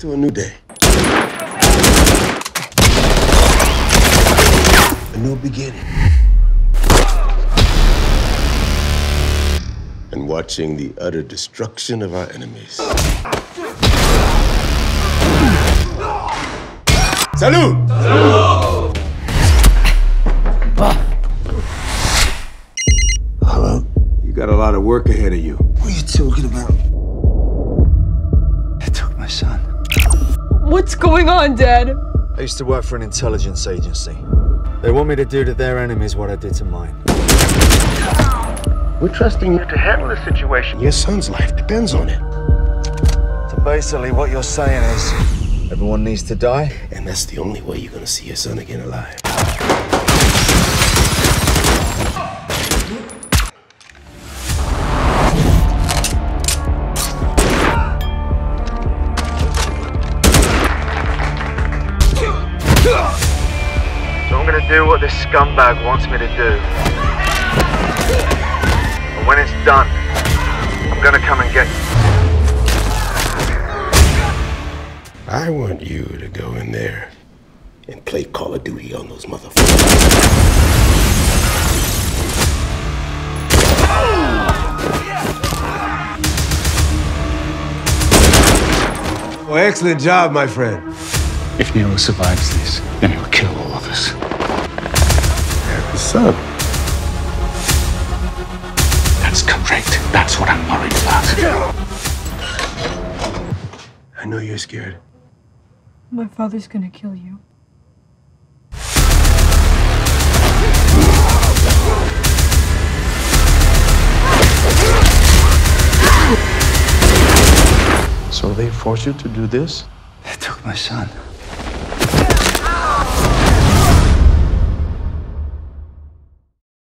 to a new day. A new beginning. And watching the utter destruction of our enemies. Salute! Hello? You got a lot of work ahead of you. What are you talking about? What's going on, Dad? I used to work for an intelligence agency. They want me to do to their enemies what I did to mine. We're trusting you to handle the situation. Your son's life depends on it. So basically, what you're saying is everyone needs to die? And that's the only way you're gonna see your son again alive. Gonna do what this scumbag wants me to do. And when it's done, I'm gonna come and get you. I want you to go in there and play Call of Duty on those motherfuckers. Well, excellent job, my friend. If Neil survives this, then he'll kill all of us. Have. That's correct. That's what I'm worried about. I know you're scared. My father's gonna kill you. So they force you to do this? They took my son.